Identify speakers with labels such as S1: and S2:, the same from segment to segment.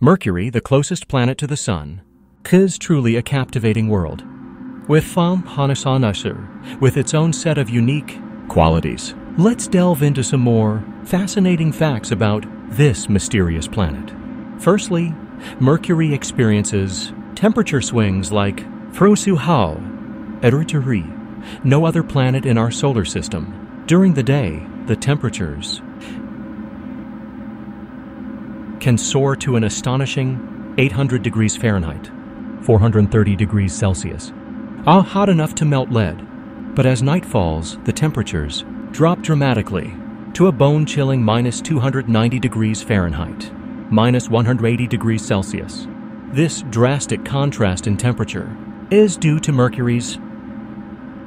S1: Mercury, the closest planet to the Sun, is truly a captivating world. With Fam Hanasanasur, with its own set of unique qualities. Let's delve into some more fascinating facts about this mysterious planet. Firstly, Mercury experiences temperature swings like Frosu Frosuhao, Erituri, no other planet in our solar system. During the day, the temperatures can soar to an astonishing 800 degrees Fahrenheit, 430 degrees Celsius, all hot enough to melt lead. But as night falls, the temperatures drop dramatically to a bone chilling minus 290 degrees Fahrenheit, minus 180 degrees Celsius. This drastic contrast in temperature is due to Mercury's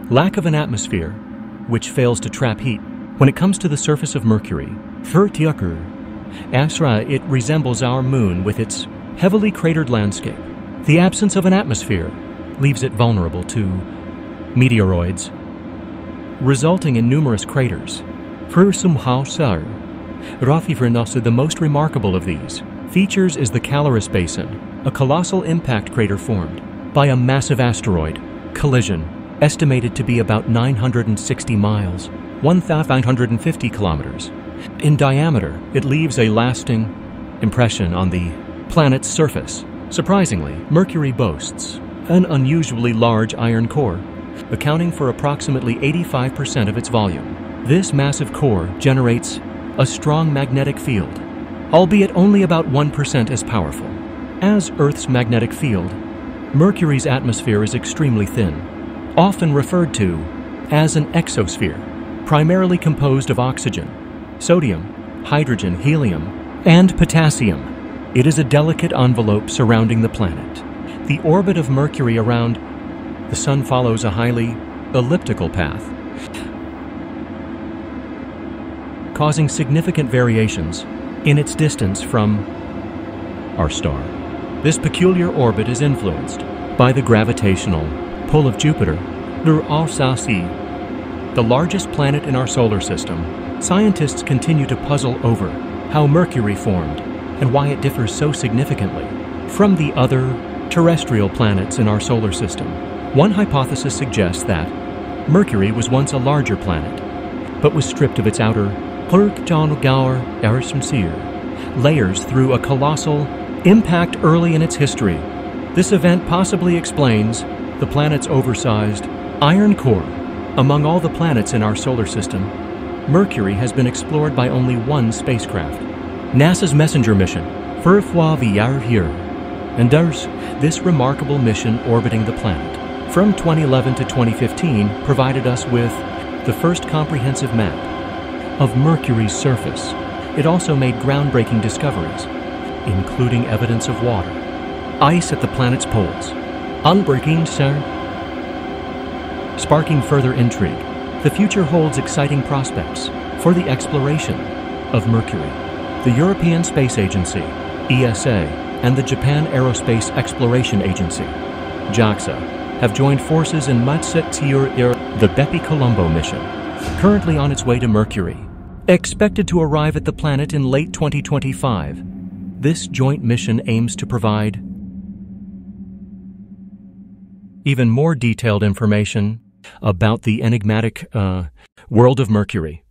S1: lack of an atmosphere, which fails to trap heat. When it comes to the surface of Mercury, Furtiukur, Asra, it resembles our moon with its heavily cratered landscape. The absence of an atmosphere leaves it vulnerable to meteoroids, resulting in numerous craters. Fursumhausar, Rafifernasa, the most remarkable of these, features is the Caloris Basin, a colossal impact crater formed by a massive asteroid collision estimated to be about 960 miles, 1,550 kilometers. In diameter, it leaves a lasting impression on the planet's surface. Surprisingly, Mercury boasts an unusually large iron core, accounting for approximately 85% of its volume. This massive core generates a strong magnetic field, albeit only about 1% as powerful. As Earth's magnetic field, Mercury's atmosphere is extremely thin, often referred to as an exosphere, primarily composed of oxygen, sodium, hydrogen, helium, and potassium. It is a delicate envelope surrounding the planet. The orbit of Mercury around the Sun follows a highly elliptical path, causing significant variations in its distance from our star. This peculiar orbit is influenced by the gravitational pull of Jupiter, the largest planet in our solar system. Scientists continue to puzzle over how Mercury formed and why it differs so significantly from the other terrestrial planets in our solar system. One hypothesis suggests that Mercury was once a larger planet, but was stripped of its outer Gaur layers through a colossal impact early in its history. This event possibly explains the planet's oversized iron core. Among all the planets in our solar system, Mercury has been explored by only one spacecraft. NASA's MESSENGER mission, Furfwa Vyarhir, and there's this remarkable mission orbiting the planet from 2011 to 2015 provided us with the first comprehensive map of Mercury's surface. It also made groundbreaking discoveries, including evidence of water, ice at the planet's poles, unbreaking sir, sparking further intrigue. The future holds exciting prospects for the exploration of Mercury. The European Space Agency, ESA, and the Japan Aerospace Exploration Agency, JAXA, have joined forces in Matsutsur the Bepi Colombo mission, currently on its way to Mercury. Expected to arrive at the planet in late 2025, this joint mission aims to provide even more detailed information about the enigmatic uh, world of Mercury.